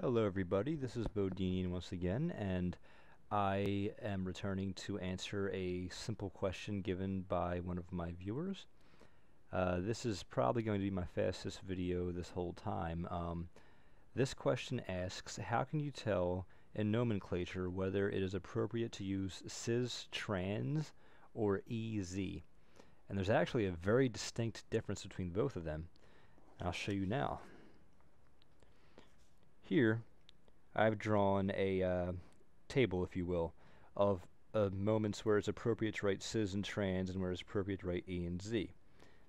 Hello everybody, this is Bodine once again, and I am returning to answer a simple question given by one of my viewers. Uh, this is probably going to be my fastest video this whole time. Um, this question asks, how can you tell in nomenclature whether it is appropriate to use cis-trans or EZ? And there's actually a very distinct difference between both of them. I'll show you now. Here, I've drawn a uh, table, if you will, of uh, moments where it's appropriate to write cis and trans and where it's appropriate to write E and Z.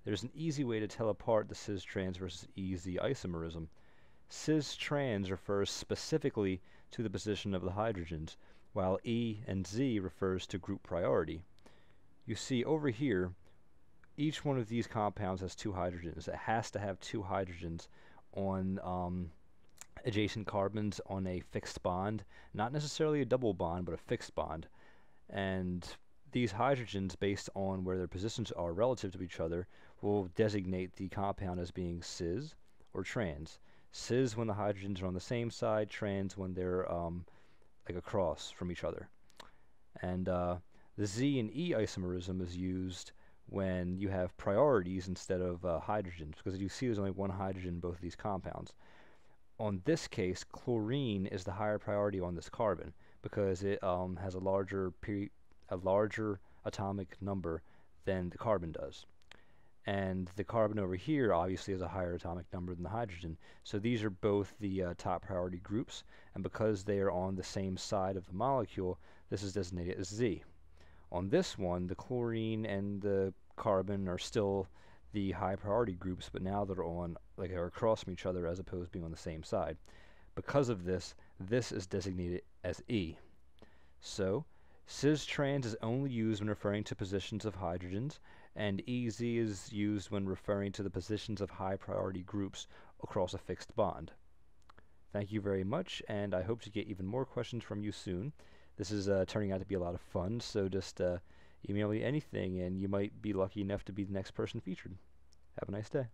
There's an easy way to tell apart the cis-trans versus EZ isomerism. Cis-trans refers specifically to the position of the hydrogens, while E and Z refers to group priority. You see over here, each one of these compounds has two hydrogens. It has to have two hydrogens on um, adjacent carbons on a fixed bond, not necessarily a double bond, but a fixed bond. And these hydrogens, based on where their positions are relative to each other, will designate the compound as being cis or trans. Cis when the hydrogens are on the same side, trans when they're um, like across from each other. And uh, the Z and E isomerism is used when you have priorities instead of uh, hydrogens, because as you see there's only one hydrogen in both of these compounds on this case, chlorine is the higher priority on this carbon because it um, has a larger a larger atomic number than the carbon does. And the carbon over here obviously has a higher atomic number than the hydrogen. So these are both the uh, top priority groups, and because they are on the same side of the molecule, this is designated as Z. On this one, the chlorine and the carbon are still the high priority groups, but now they're on, like are across from each other as opposed to being on the same side. Because of this, this is designated as E. So, cis-trans is only used when referring to positions of hydrogens, and EZ is used when referring to the positions of high priority groups across a fixed bond. Thank you very much, and I hope to get even more questions from you soon. This is uh, turning out to be a lot of fun, so just uh, email me anything, and you might be lucky enough to be the next person featured. Have a nice day.